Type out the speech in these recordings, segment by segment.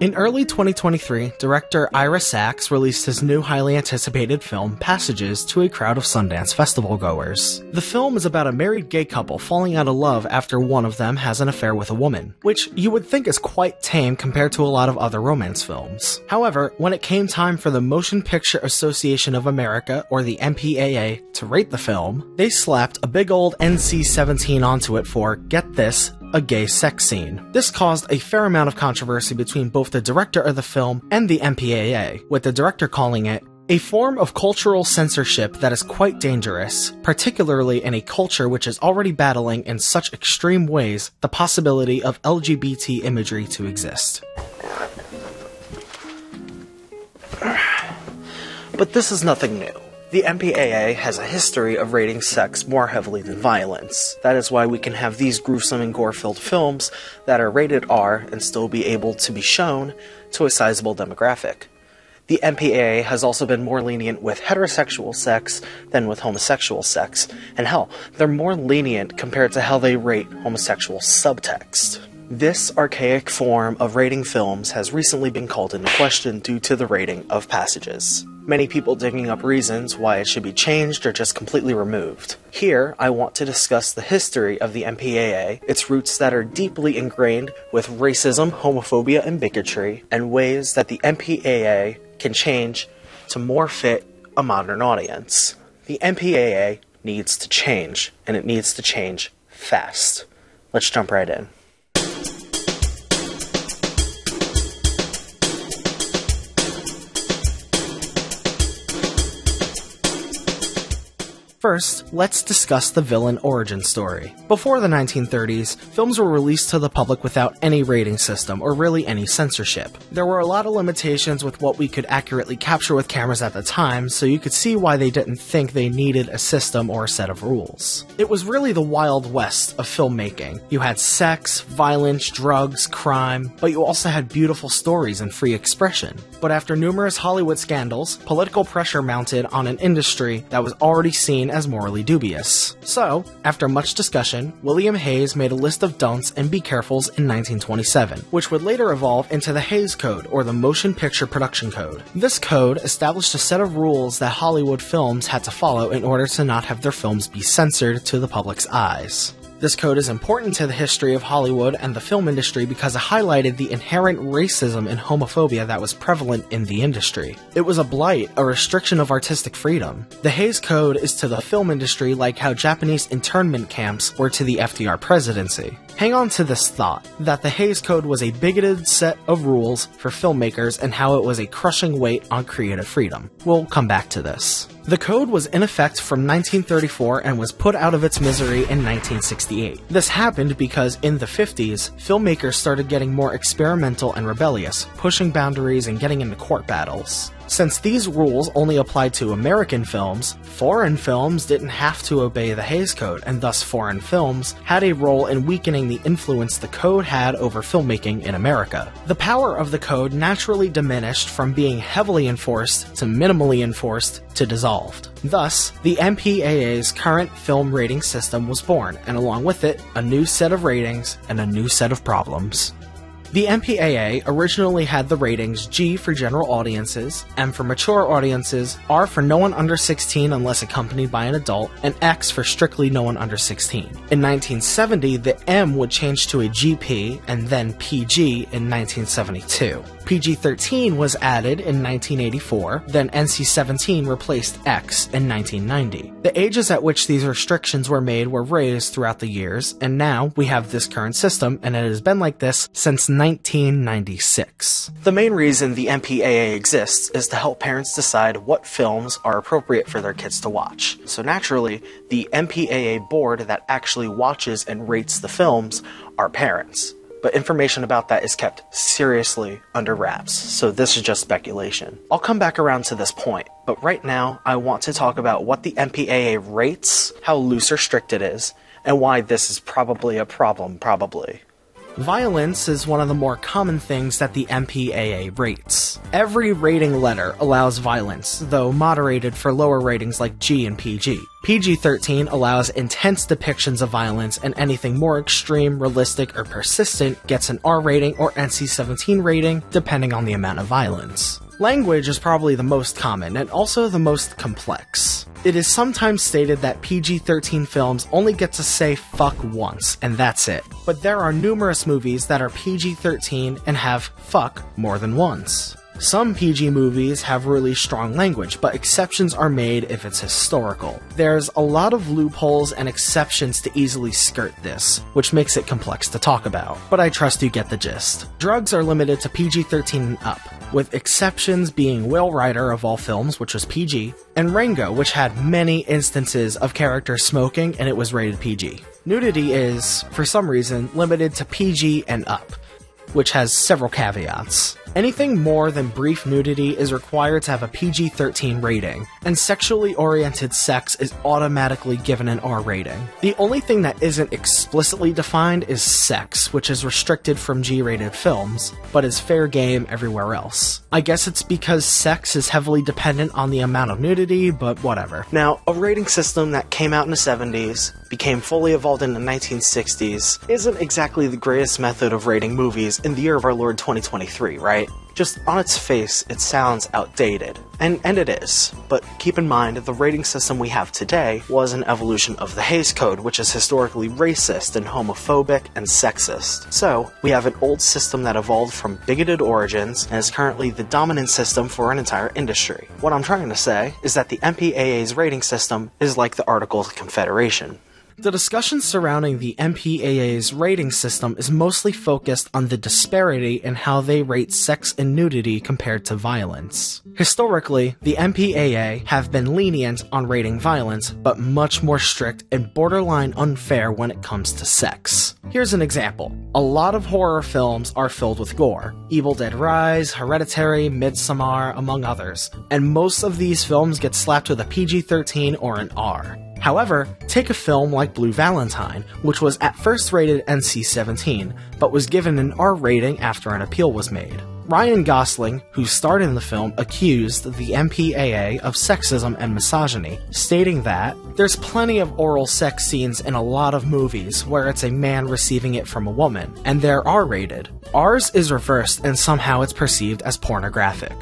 In early 2023, director Ira Sachs released his new highly anticipated film, Passages, to a crowd of Sundance Festival goers. The film is about a married gay couple falling out of love after one of them has an affair with a woman, which you would think is quite tame compared to a lot of other romance films. However, when it came time for the Motion Picture Association of America, or the MPAA, to rate the film, they slapped a big old NC 17 onto it for, get this, a gay sex scene. This caused a fair amount of controversy between both the director of the film and the MPAA, with the director calling it a form of cultural censorship that is quite dangerous, particularly in a culture which is already battling in such extreme ways the possibility of LGBT imagery to exist. But this is nothing new. The MPAA has a history of rating sex more heavily than violence. That is why we can have these gruesome and gore filled films that are rated R and still be able to be shown to a sizable demographic. The MPAA has also been more lenient with heterosexual sex than with homosexual sex, and hell, they're more lenient compared to how they rate homosexual subtext. This archaic form of rating films has recently been called into question due to the rating of passages many people digging up reasons why it should be changed or just completely removed. Here, I want to discuss the history of the MPAA, its roots that are deeply ingrained with racism, homophobia, and bigotry, and ways that the MPAA can change to more fit a modern audience. The MPAA needs to change, and it needs to change fast. Let's jump right in. First, let's discuss the villain origin story. Before the 1930s, films were released to the public without any rating system or really any censorship. There were a lot of limitations with what we could accurately capture with cameras at the time, so you could see why they didn't think they needed a system or a set of rules. It was really the wild west of filmmaking. You had sex, violence, drugs, crime, but you also had beautiful stories and free expression. But after numerous Hollywood scandals, political pressure mounted on an industry that was already seen seen as morally dubious. So, after much discussion, William Hays made a list of don'ts and be carefuls in 1927, which would later evolve into the Hays Code, or the Motion Picture Production Code. This code established a set of rules that Hollywood films had to follow in order to not have their films be censored to the public's eyes. This code is important to the history of Hollywood and the film industry because it highlighted the inherent racism and homophobia that was prevalent in the industry. It was a blight, a restriction of artistic freedom. The Hays Code is to the film industry like how Japanese internment camps were to the FDR presidency. Hang on to this thought that the Hays Code was a bigoted set of rules for filmmakers and how it was a crushing weight on creative freedom. We'll come back to this. The code was in effect from 1934 and was put out of its misery in 1968. This happened because in the 50s, filmmakers started getting more experimental and rebellious, pushing boundaries and getting into court battles. Since these rules only applied to American films, foreign films didn't have to obey the Hays Code, and thus foreign films had a role in weakening the influence the code had over filmmaking in America. The power of the code naturally diminished from being heavily enforced to minimally enforced to dissolved. Thus, the MPAA's current film rating system was born, and along with it, a new set of ratings and a new set of problems. The MPAA originally had the ratings G for general audiences, M for mature audiences, R for no one under 16 unless accompanied by an adult, and X for strictly no one under 16. In 1970, the M would change to a GP and then PG in 1972. PG 13 was added in 1984, then NC 17 replaced X in 1990. The ages at which these restrictions were made were raised throughout the years, and now we have this current system, and it has been like this since 1996. The main reason the MPAA exists is to help parents decide what films are appropriate for their kids to watch. So naturally, the MPAA board that actually watches and rates the films are parents but information about that is kept seriously under wraps, so this is just speculation. I'll come back around to this point, but right now I want to talk about what the MPAA rates, how loose or strict it is, and why this is probably a problem, probably. Violence is one of the more common things that the MPAA rates. Every rating letter allows violence, though moderated for lower ratings like G and PG. PG 13 allows intense depictions of violence, and anything more extreme, realistic, or persistent gets an R rating or NC 17 rating, depending on the amount of violence. Language is probably the most common and also the most complex. It is sometimes stated that PG 13 films only get to say fuck once, and that's it. But there are numerous movies that are PG 13 and have fuck more than once. Some PG movies have really strong language, but exceptions are made if it's historical. There's a lot of loopholes and exceptions to easily skirt this, which makes it complex to talk about, but I trust you get the gist. Drugs are limited to PG 13 and up, with exceptions being Will Rider of all films, which was PG, and Rango, which had many instances of characters smoking and it was rated PG. Nudity is, for some reason, limited to PG and up, which has several caveats. Anything more than brief nudity is required to have a PG 13 rating, and sexually oriented sex is automatically given an R rating. The only thing that isn't explicitly defined is sex, which is restricted from G rated films, but is fair game everywhere else. I guess it's because sex is heavily dependent on the amount of nudity, but whatever. Now, a rating system that came out in the 70s, became fully evolved in the 1960s, isn't exactly the greatest method of rating movies in the year of our Lord 2023, right? Just on its face, it sounds outdated. And, and it is. But keep in mind, the rating system we have today was an evolution of the Hays Code, which is historically racist and homophobic and sexist. So, we have an old system that evolved from bigoted origins and is currently the dominant system for an entire industry. What I'm trying to say is that the MPAA's rating system is like the Articles of Confederation. The discussion surrounding the MPAA's rating system is mostly focused on the disparity in how they rate sex and nudity compared to violence. Historically, the MPAA have been lenient on rating violence, but much more strict and borderline unfair when it comes to sex. Here's an example. A lot of horror films are filled with gore. Evil Dead Rise, Hereditary, Midsommar, among others. And most of these films get slapped with a PG-13 or an R. However, take a film like Blue Valentine, which was at first rated NC 17, but was given an R rating after an appeal was made. Ryan Gosling, who starred in the film, accused the MPAA of sexism and misogyny, stating that there's plenty of oral sex scenes in a lot of movies where it's a man receiving it from a woman, and they're R rated. Ours is reversed and somehow it's perceived as pornographic.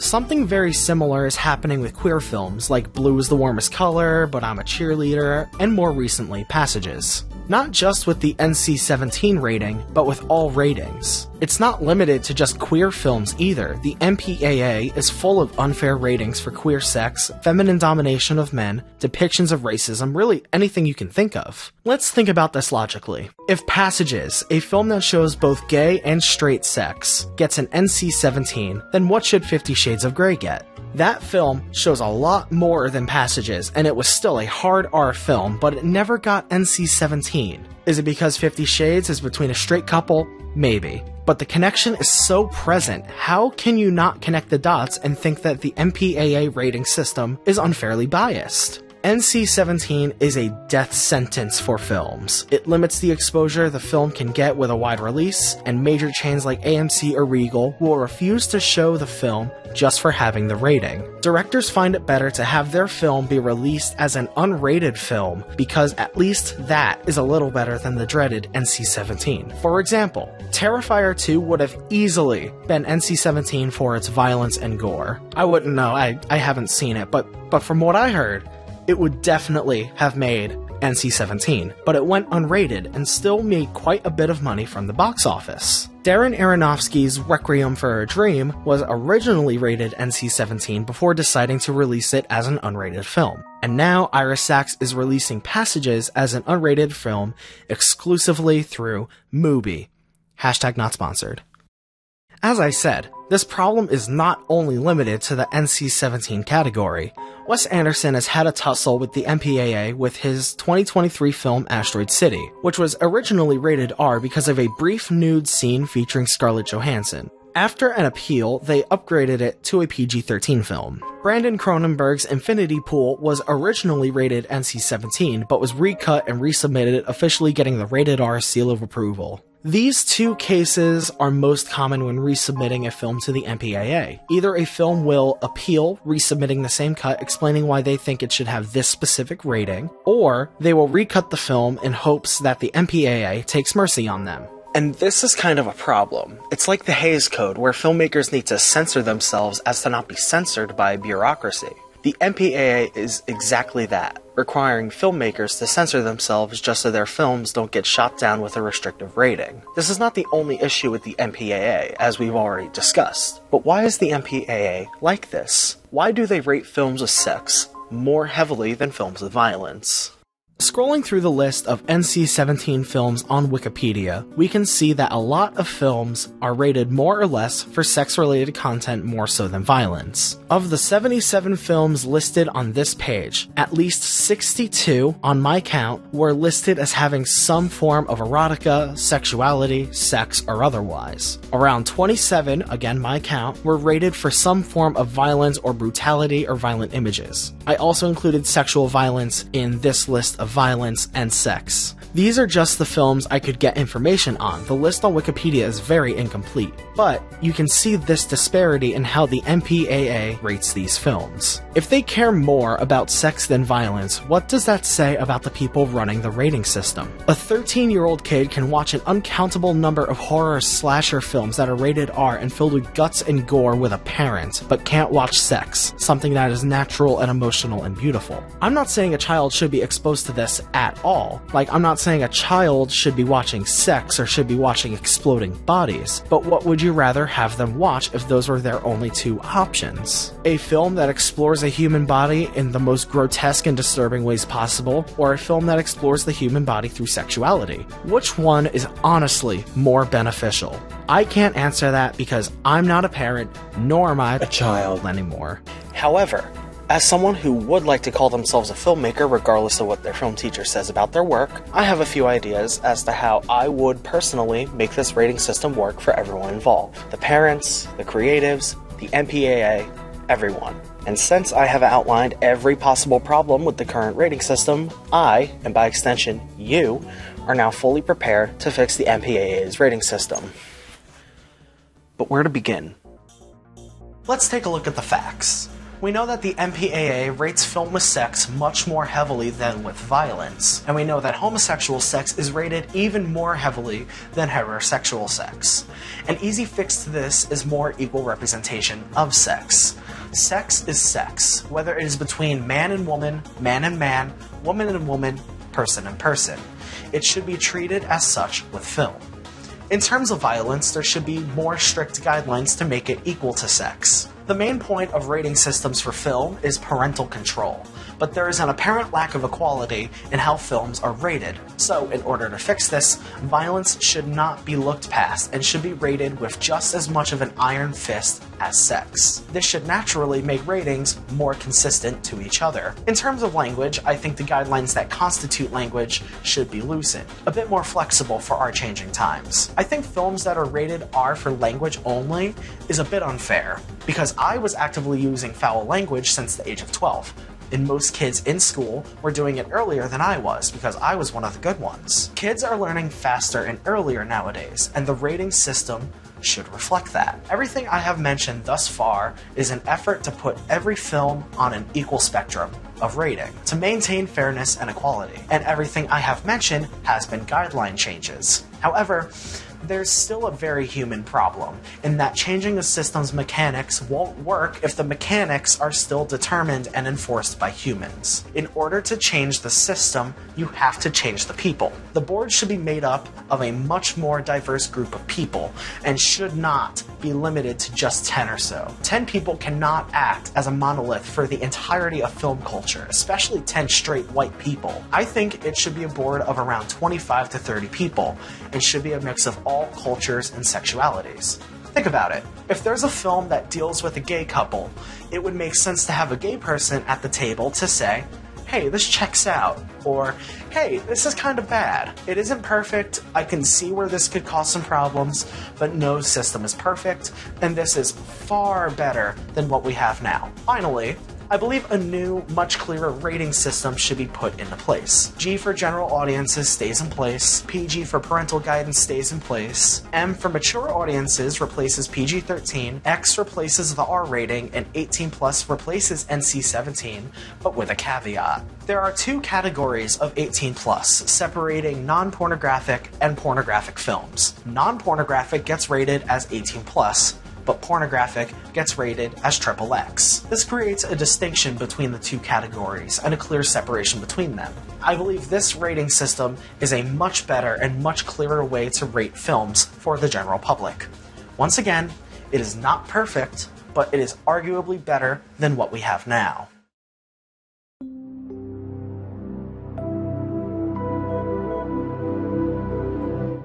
Something very similar is happening with queer films like Blue is the Warmest Color, But I'm a Cheerleader, and more recently, Passages. Not just with the NC 17 rating, but with all ratings. It's not limited to just queer films either. The MPAA is full of unfair ratings for queer sex, feminine domination of men, depictions of racism, really anything you can think of. Let's think about this logically. If Passages, a film that shows both gay and straight sex, gets an NC 17, then what should Fifty Shades of Grey get? That film shows a lot more than Passages, and it was still a hard R film, but it never got NC 17. Is it because Fifty Shades is between a straight couple? Maybe. But the connection is so present, how can you not connect the dots and think that the MPAA rating system is unfairly biased? NC 17 is a death sentence for films. It limits the exposure the film can get with a wide release, and major chains like AMC or Regal will refuse to show the film just for having the rating. Directors find it better to have their film be released as an unrated film because at least that is a little better than the dreaded NC 17. For example, Terrifier 2 would have easily been NC 17 for its violence and gore. I wouldn't know, I, I haven't seen it, but, but from what I heard, it would definitely have made NC 17, but it went unrated and still made quite a bit of money from the box office. Darren Aronofsky's Requiem for a Dream was originally rated NC 17 before deciding to release it as an unrated film. And now Ira Sachs is releasing Passages as an unrated film exclusively through Mubi. Hashtag not sponsored. As I said, this problem is not only limited to the NC 17 category. Wes Anderson has had a tussle with the MPAA with his 2023 film Asteroid City, which was originally rated R because of a brief nude scene featuring Scarlett Johansson. After an appeal, they upgraded it to a PG 13 film. Brandon Cronenberg's Infinity Pool was originally rated NC 17, but was recut and resubmitted, officially getting the rated R seal of approval. These two cases are most common when resubmitting a film to the MPAA. Either a film will appeal, resubmitting the same cut, explaining why they think it should have this specific rating, or they will recut the film in hopes that the MPAA takes mercy on them. And this is kind of a problem. It's like the Hays Code, where filmmakers need to censor themselves as to not be censored by bureaucracy. The MPAA is exactly that, requiring filmmakers to censor themselves just so their films don't get shot down with a restrictive rating. This is not the only issue with the MPAA, as we've already discussed. But why is the MPAA like this? Why do they rate films with sex more heavily than films with violence? Scrolling through the list of NC 17 films on Wikipedia, we can see that a lot of films are rated more or less for sex related content more so than violence. Of the 77 films listed on this page, at least 62, on my count, were listed as having some form of erotica, sexuality, sex, or otherwise. Around 27, again my count, were rated for some form of violence or brutality or violent images. I also included sexual violence in this list of violence, and sex. These are just the films I could get information on. The list on Wikipedia is very incomplete, but you can see this disparity in how the MPAA rates these films. If they care more about sex than violence, what does that say about the people running the rating system? A 13 year old kid can watch an uncountable number of horror slasher films that are rated R and filled with guts and gore with a parent, but can't watch sex, something that is natural and emotional and beautiful. I'm not saying a child should be exposed to this at all. Like, I'm not saying a child should be watching sex or should be watching exploding bodies, but what would you rather have them watch if those were their only two options? A film that explores a human body in the most grotesque and disturbing ways possible, or a film that explores the human body through sexuality? Which one is honestly more beneficial? I can't answer that because I'm not a parent, nor am I a child anymore. However, as someone who would like to call themselves a filmmaker, regardless of what their film teacher says about their work, I have a few ideas as to how I would personally make this rating system work for everyone involved the parents, the creatives, the MPAA, everyone. And since I have outlined every possible problem with the current rating system, I, and by extension you, are now fully prepared to fix the MPAA's rating system. But where to begin? Let's take a look at the facts we know that the MPAA rates film with sex much more heavily than with violence, and we know that homosexual sex is rated even more heavily than heterosexual sex. An easy fix to this is more equal representation of sex. Sex is sex, whether it is between man and woman, man and man, woman and woman, person and person. It should be treated as such with film. In terms of violence, there should be more strict guidelines to make it equal to sex. The main point of rating systems for film is parental control, but there is an apparent lack of equality in how films are rated. So, in order to fix this, violence should not be looked past and should be rated with just as much of an iron fist as sex. This should naturally make ratings more consistent to each other. In terms of language, I think the guidelines that constitute language should be loosened, a bit more flexible for our changing times. I think films that are rated R for language only is a bit unfair, because I was actively using foul language since the age of 12. And most kids in school were doing it earlier than I was because I was one of the good ones. Kids are learning faster and earlier nowadays, and the rating system should reflect that. Everything I have mentioned thus far is an effort to put every film on an equal spectrum of rating to maintain fairness and equality, and everything I have mentioned has been guideline changes. However, there's still a very human problem in that changing the system's mechanics won't work if the mechanics are still determined and enforced by humans. In order to change the system, you have to change the people. The board should be made up of a much more diverse group of people and should not be limited to just 10 or so. 10 people cannot act as a monolith for the entirety of film culture, especially 10 straight white people. I think it should be a board of around 25 to 30 people and should be a mix of all cultures and sexualities. Think about it. If there's a film that deals with a gay couple, it would make sense to have a gay person at the table to say, hey, this checks out. Or, hey, this is kind of bad. It isn't perfect. I can see where this could cause some problems, but no system is perfect, and this is far better than what we have now. Finally, I believe a new, much clearer rating system should be put into place. G for general audiences stays in place, PG for parental guidance stays in place, M for mature audiences replaces PG 13, X replaces the R rating, and 18 plus replaces NC 17, but with a caveat. There are two categories of 18 plus, separating non pornographic and pornographic films. Non pornographic gets rated as 18 plus, but pornographic gets rated as triple X. This creates a distinction between the two categories and a clear separation between them. I believe this rating system is a much better and much clearer way to rate films for the general public. Once again, it is not perfect, but it is arguably better than what we have now.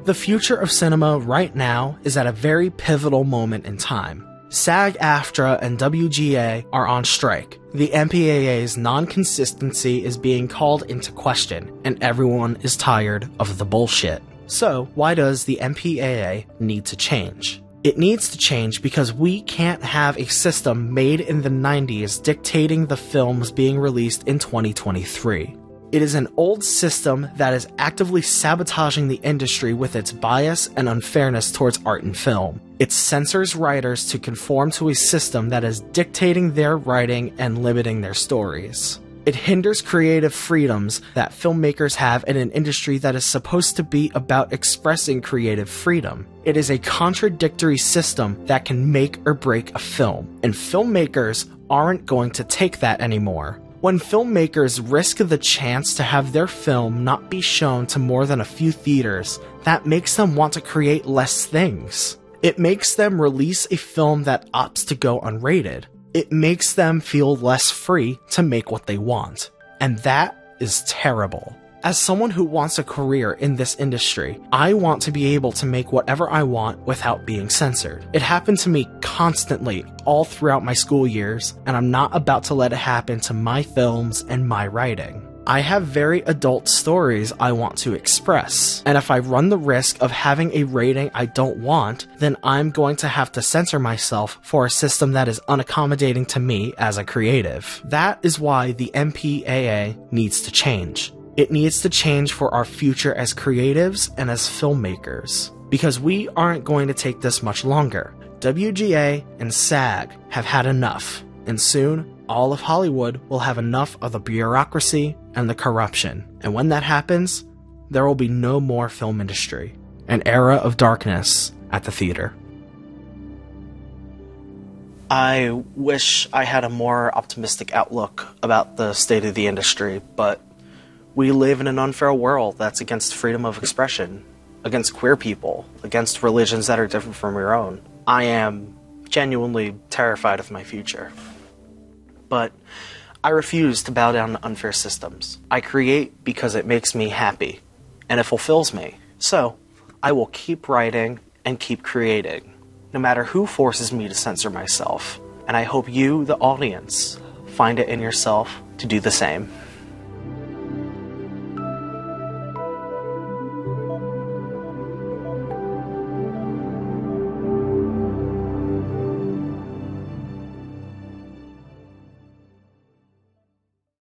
The future of cinema right now is at a very pivotal moment in time. SAG AFTRA and WGA are on strike. The MPAA's non consistency is being called into question, and everyone is tired of the bullshit. So, why does the MPAA need to change? It needs to change because we can't have a system made in the 90s dictating the films being released in 2023. It is an old system that is actively sabotaging the industry with its bias and unfairness towards art and film. It censors writers to conform to a system that is dictating their writing and limiting their stories. It hinders creative freedoms that filmmakers have in an industry that is supposed to be about expressing creative freedom. It is a contradictory system that can make or break a film, and filmmakers aren't going to take that anymore. When filmmakers risk the chance to have their film not be shown to more than a few theaters, that makes them want to create less things. It makes them release a film that opts to go unrated. It makes them feel less free to make what they want. And that is terrible. As someone who wants a career in this industry, I want to be able to make whatever I want without being censored. It happened to me constantly all throughout my school years, and I'm not about to let it happen to my films and my writing. I have very adult stories I want to express, and if I run the risk of having a rating I don't want, then I'm going to have to censor myself for a system that is unaccommodating to me as a creative. That is why the MPAA needs to change. It needs to change for our future as creatives and as filmmakers. Because we aren't going to take this much longer. WGA and SAG have had enough, and soon all of Hollywood will have enough of the bureaucracy and the corruption. And when that happens, there will be no more film industry. An era of darkness at the theater. I wish I had a more optimistic outlook about the state of the industry, but we live in an unfair world that's against freedom of expression, against queer people, against religions that are different from your own. I am genuinely terrified of my future. But I refuse to bow down to unfair systems. I create because it makes me happy, and it fulfills me. So, I will keep writing and keep creating, no matter who forces me to censor myself. And I hope you, the audience, find it in yourself to do the same.